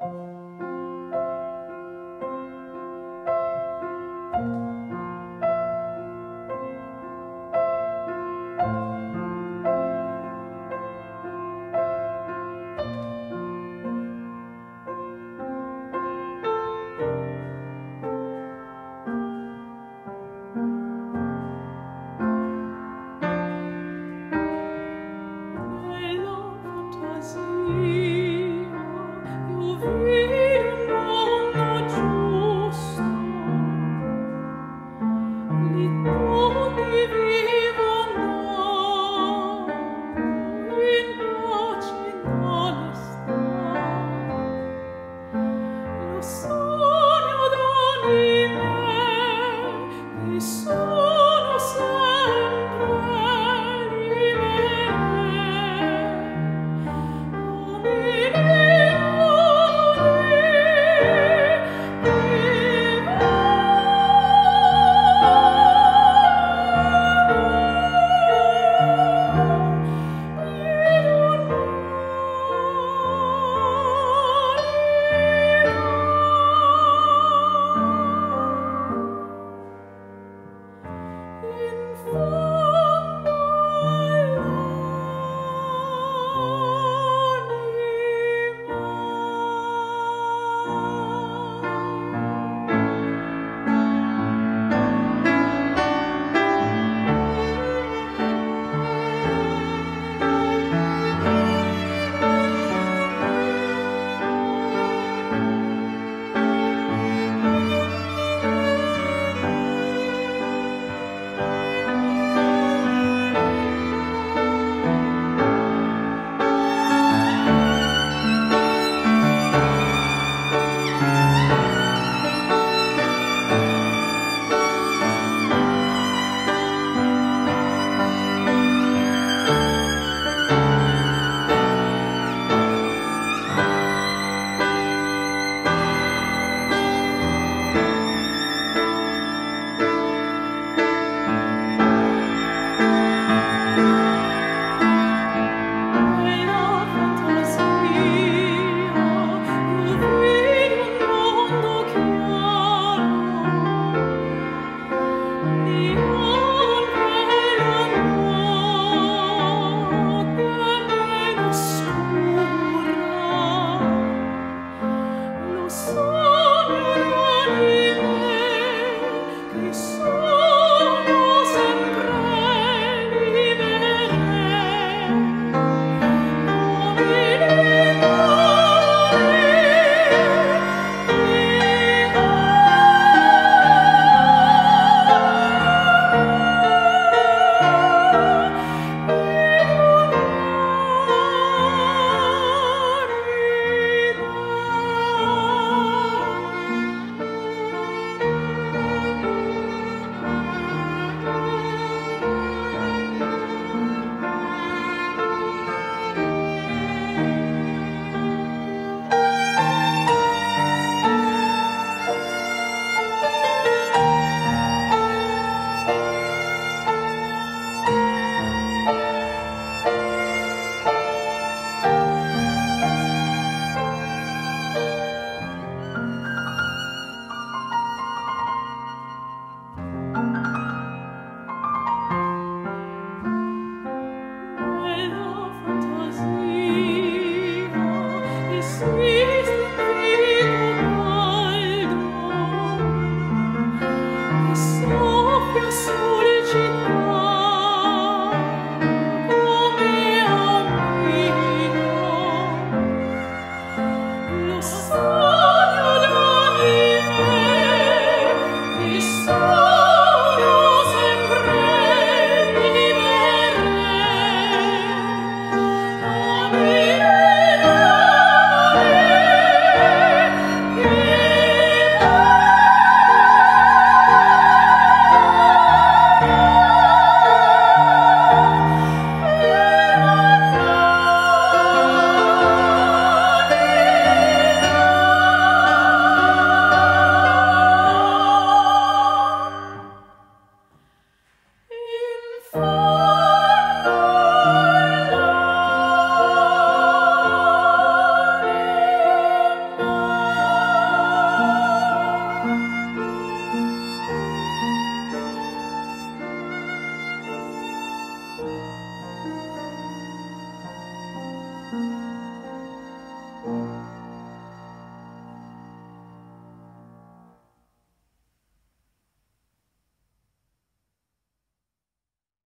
you is so